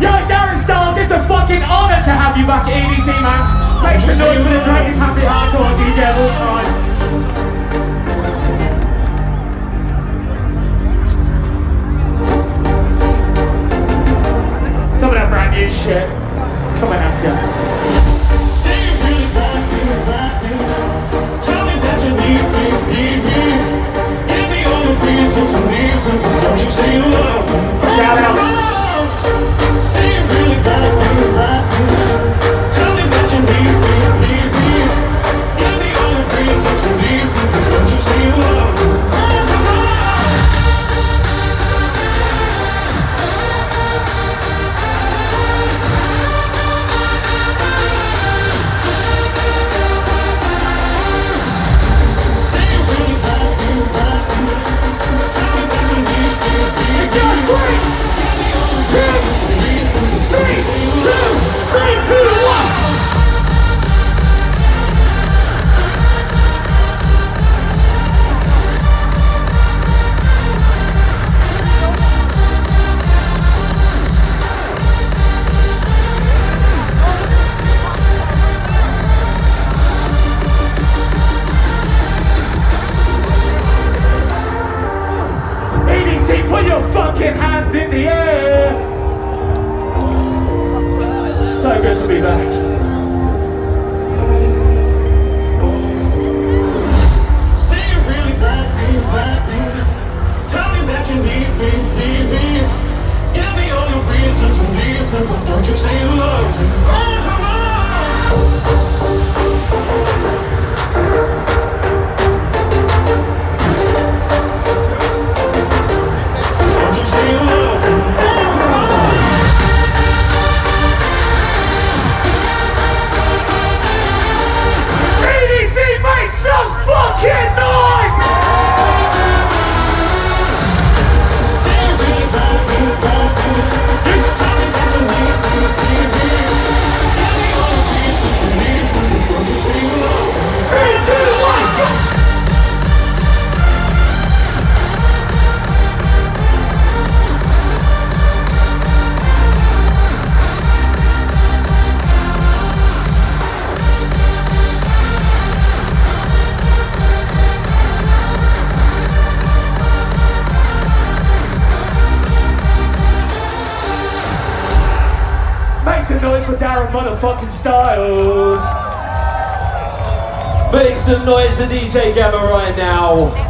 Yo, Darren Styles, it's a fucking honour to have you back at EDC, man. Thanks for noise for the greatest happy hardcore DJ of all time. Some of that brand new shit coming at you. Say you really want me, want me. Tell me that you need me, need me. Give me all the reasons for leaving, don't you say you love me. Shout out. Be back. Some noise for Darren motherfucking Styles. Make some noise for DJ Gammer right now.